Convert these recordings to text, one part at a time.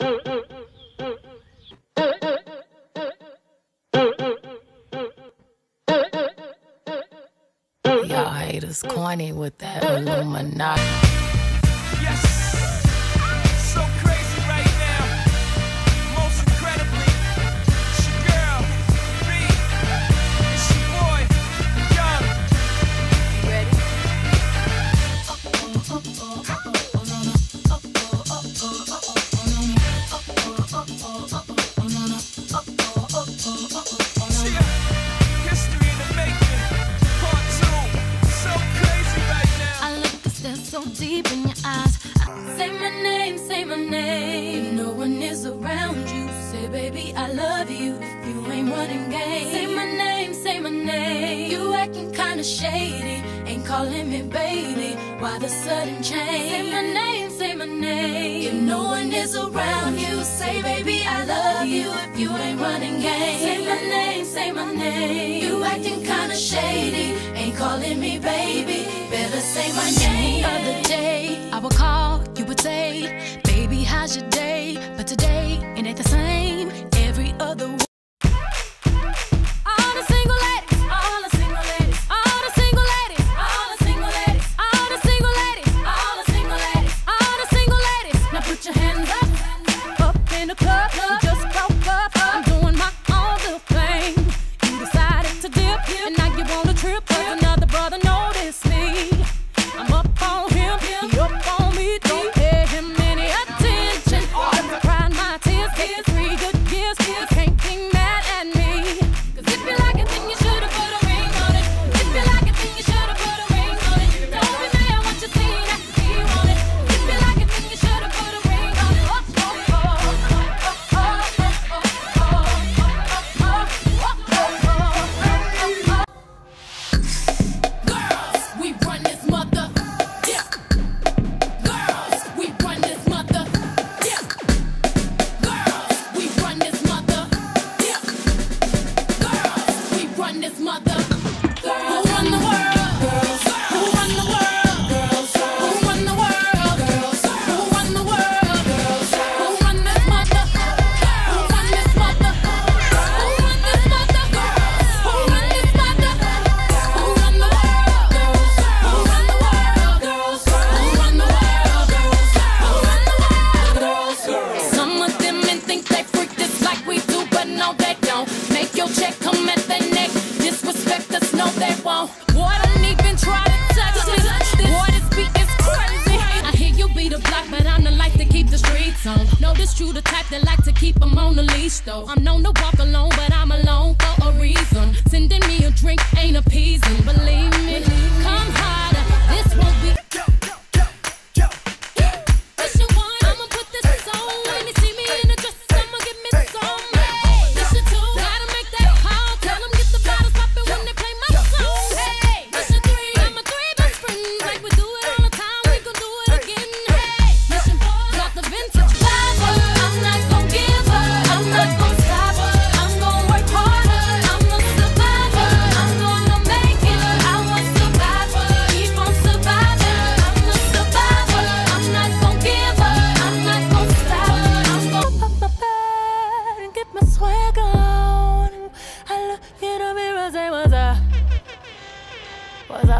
Y'all haters corny with that Illuminati. Deep in your eyes. I say my name, say my name. No one is around you, say, baby, I love you. You ain't running game, say my name, say my name. You acting kinda shady, ain't calling me baby. Why the sudden change? Say my name, say my name. If no one is around you, say, baby, I love you. If you ain't running game, say my name, say my name. You acting kinda shady, ain't calling me baby. Cause I'm on. Know this true, the type that like to keep them on the leash, though. I'm known to walk alone, but I'm alone for a reason. Sending me a drink ain't appeasing, believe me. Come harder,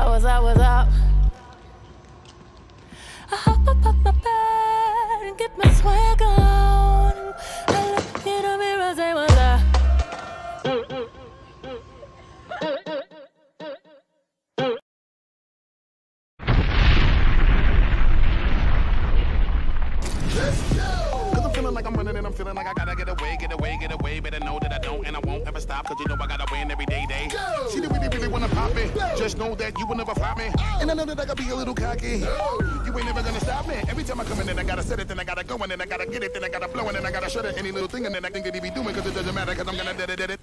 up, what's up, what's up? I hop up, up my bed and get my swag on. I look in the mirror, say what's up. Cause I'm feeling like I'm running and I'm feeling like I gotta get away, get away, get away. Better know that I don't and I won't ever stop. Cause you know I gotta win every day, day. She didn't really, really wanna pop me. Just know that you will never flop me. And I know that I gotta be a little cocky. You ain't never gonna stop me. Every time I come in, then I gotta set it, then I gotta go, and then I gotta get it, then I gotta blow, and then I gotta shut it. Any little thing, and then I can get it be doing, cause it doesn't matter, cause I'm gonna did it, did it.